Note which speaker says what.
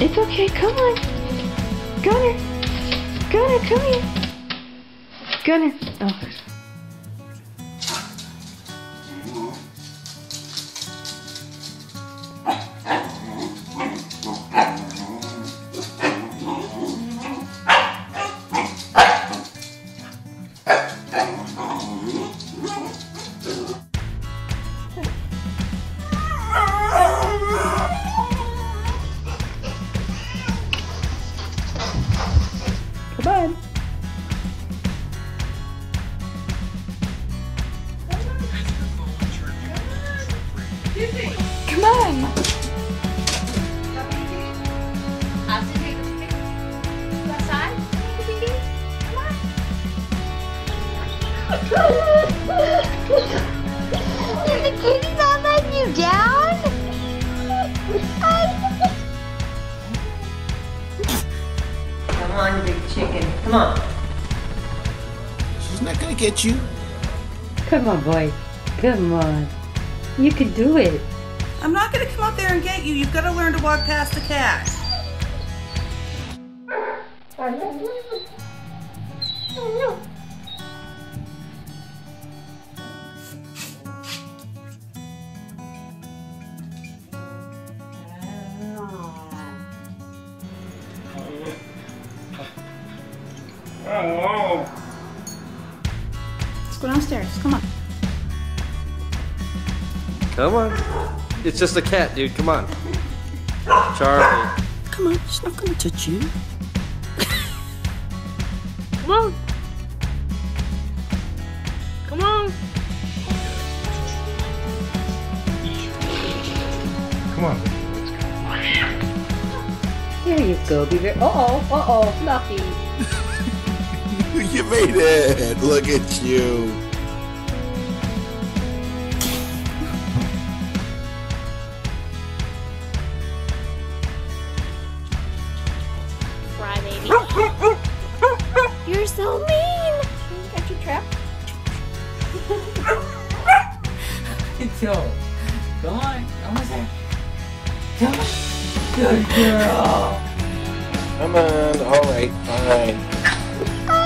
Speaker 1: It's okay. Come on. Gunner. Gunner, come here. Gunner. Oh. Come on.
Speaker 2: Is the kitty not letting you down?
Speaker 3: Come on, big chicken. Come on.
Speaker 4: She's not gonna get you.
Speaker 1: Come on, boy. Come on. You can do it.
Speaker 5: I'm not gonna come up there and get you. You've got to learn to walk past the cat. Oh, Let's go downstairs. Come on.
Speaker 6: Come on. It's just a cat, dude. Come on. Charlie.
Speaker 5: Come on. She's not gonna touch you.
Speaker 7: Come on. Come on.
Speaker 4: Come on.
Speaker 1: There you go, Beaver. Uh oh, uh oh, Fluffy.
Speaker 4: you made it. Look at you.
Speaker 2: So mean. Got you trapped.
Speaker 3: Go. Come on. Almost there. Come on. Good girl.
Speaker 4: Come on. All right. Fine. Oh,